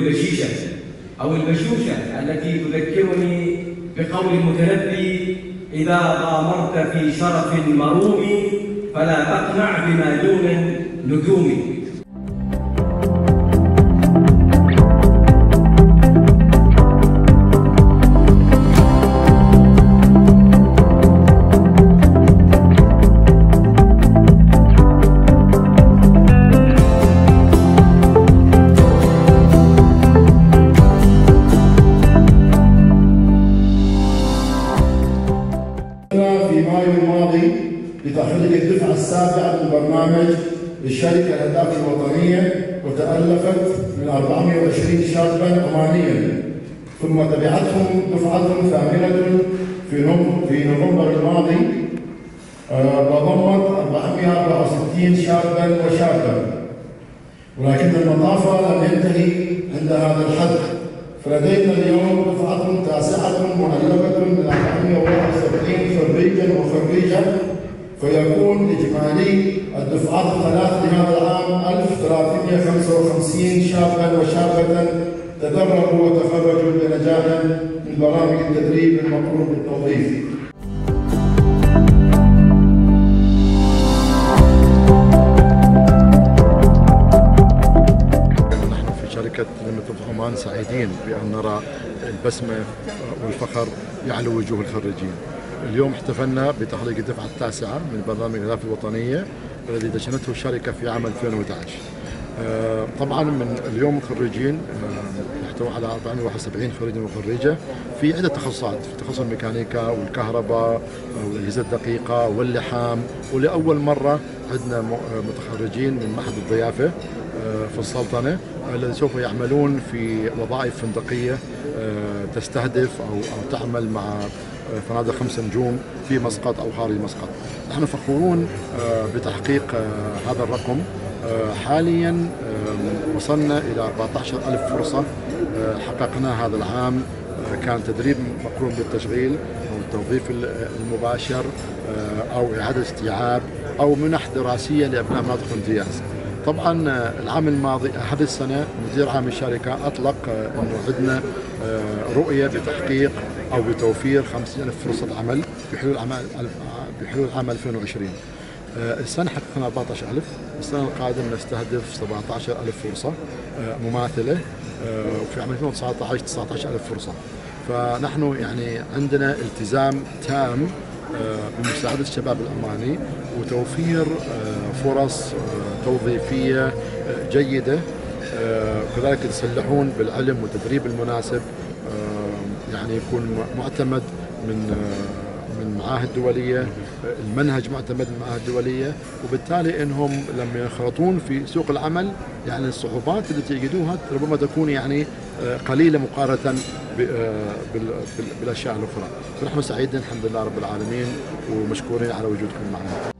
البشيشة أو البشوشة التي تذكرني بقول المتنبي إذا غامرت في شرف مروم فلا تقنع بما دون نجوم السابعة من برنامج الشركة الأهداف الوطنية وتألفت من 420 شابا عمانيا ثم تبعتهم دفعة ثامنة في في نوفمبر الماضي آه، وضمت 464 شابا وشابا. ولكن المطاف لم ينتهي عند هذا الحد. فلدينا اليوم دفعة تاسعة مؤلفة من 471 خريجا وخريجة فيكون إجمالي الدفعات الثلاث لهذا العام 1355 شابا وشابة تدربوا وتخرجوا بنجاح من برامج التدريب المطلوب بالتوظيف. شركة عمان سعيدين بأن نرى البسمة والفخر يعلو وجوه الخريجين اليوم احتفلنا بتحقيق الدفعة التاسعة من برنامج الأهداف الوطنية الذي دشنته الشركة في عام 2011 آه، طبعا من اليوم الخريجين آه، يحتوي على 471 خريجا وخريجة في عدة تخصصات في تخصص الميكانيكا والكهرباء والأجهزة الدقيقة واللحام. ولأول مرة عندنا آه، متخرجين من معهد الضيافة آه، في السلطنة الذي سوف يعملون في وظائف فندقية آه، تستهدف أو تعمل مع آه، فنادق خمس نجوم في مسقط أو خارج مسقط نحن فخورون آه، بتحقيق آه، هذا الرقم. آه، حاليا وصلنا إلى 14 ألف فرصة. آه، حققناها هذا العام كان تدريب مقرون بالتشغيل أو التوظيف المباشر أو إعادة استيعاب أو منح دراسية لأبناء مناطق الامتياز. طبعا آه، العام الماضي هذه السنة مدير عام الشركة أطلق آه، أنه عندنا آه، رؤية بتحقيق أو بتوفير 50 ألف فرصة عمل بحلول عام بحلول عام 2020 آه، السنة حققنا 14000 السنة القادمة نستهدف 17000 فرصة آه، مماثلة آه، وفي عام 2019 19000 فرصة. فنحن يعني عندنا التزام تام آه، بمساعدة الشباب العماني وتوفير آه، فرص توظيفية آه، جيدة آه، كذلك يتسلحون بالعلم والتدريب المناسب آه، يعني يكون معتمد من من معاهد دولية المنهج معتمد من معاهد دولية وبالتالي إنهم لما ينخرطون في سوق العمل يعني الصعوبات التي يجدوها ربما تكون يعني بال- بال- بالأشياء الأخرى. فنحن سعيدين الحمد لله رب العالمين ومشكورين على وجودكم معنا.